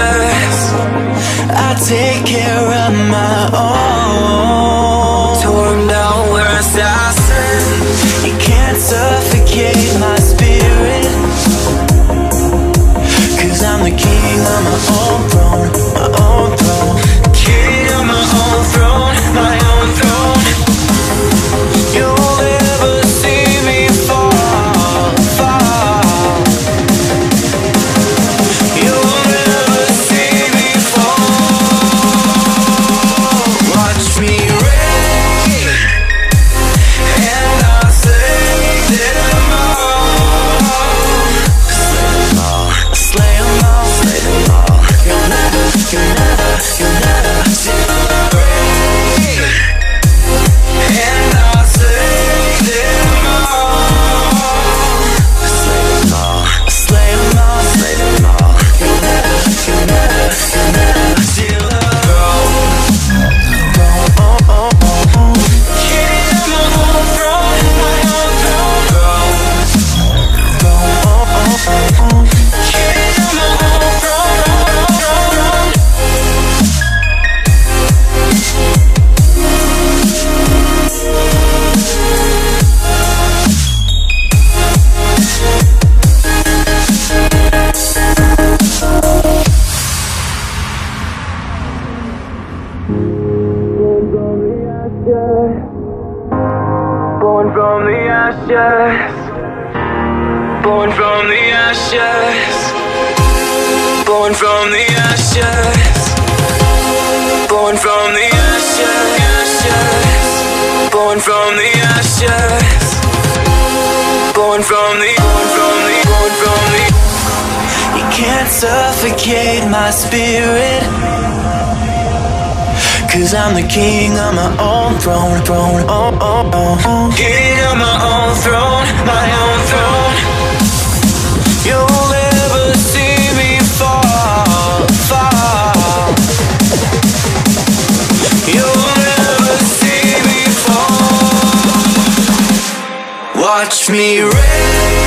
I take care of my own. suffocate my spirit. Cause I'm the king on my own throne, throne, oh, oh, oh, King on my own throne, my own throne. You'll never see me fall, fall. You'll never see me fall. Watch me reign.